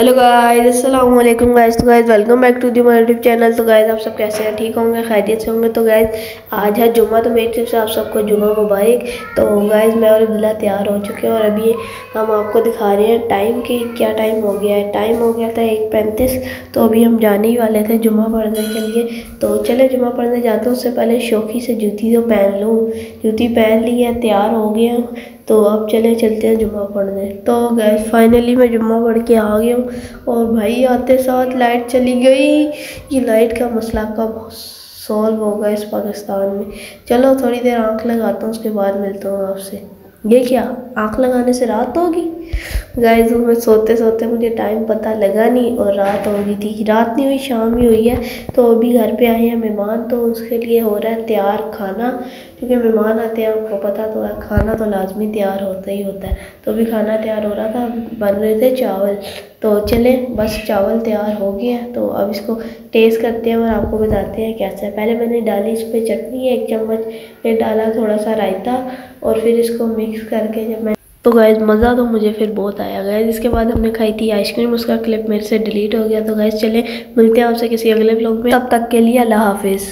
Hello guys, अस्सलाम वालेकुम guys. तो guys welcome back to the my YouTube channel तो गाइस, आप सब कैसे हैं? ठीक होंगे? खैरियत से होंगे? तो गाइस, आज है जुम्मा तो मेरी तरफ़ से आप सबको जुम्मा मुबारक। तो गाइस, मैं और अब्दुल्ला तैयार हो चुके हैं और अभी हम आपको दिखा रहे हैं टाइम की, क्या टाइम हो गया है। टाइम हो गया था एक पैंतीस तो अभी हम जाने ही वाले थे जुम्मा पढ़ने के लिए। तो चले, जुम्मा पढ़ने जाते हैं। उससे पहले शौकी से जूती तो पहन लूँ। जूती पहन ली है, तैयार हो गया तो अब चले, चलते हैं जुम्मा पढ़ने। तो गए फाइनली मैं जुम्मा पढ़ के आ गया हूँ और भाई आते साथ लाइट चली गई। ये लाइट का मसला कब सॉल्व होगा इस पाकिस्तान में? चलो, थोड़ी देर आँख लगाता हूँ, उसके बाद मिलता हूँ आपसे। ये क्या, आँख लगाने से रात होगी? गाइस मैं सोते सोते मुझे टाइम पता लगा नहीं और रात हो गई थी। रात नहीं हुई, शाम ही हुई है। तो अभी घर पे आए हैं मेहमान तो उसके लिए हो रहा है तैयार खाना। क्योंकि मेहमान आते हैं, आपको पता तो है, खाना तो लाजमी तैयार होता ही होता है। तो अभी खाना तैयार हो रहा था बन रहे थे चावल। तो चले, बस चावल तैयार हो गया तो अब इसको टेस्ट करते हैं और आपको बताते हैं कैसा है। पहले मैंने डाली इस पर चटनी, एक चम्मच फिर डाला थोड़ा सा रायता और फिर इसको मिक्स करके जब मैं तो गैस मज़ा तो मुझे फिर बहुत आया। गया इसके बाद हमने खाई थी आइसक्रीम उसका क्लिप मेरे से डिलीट हो गया। तो गैस चले, मिलते हैं आपसे किसी अगले ब्लॉग में। तब तक के लिए अल्लाह हाफिज़।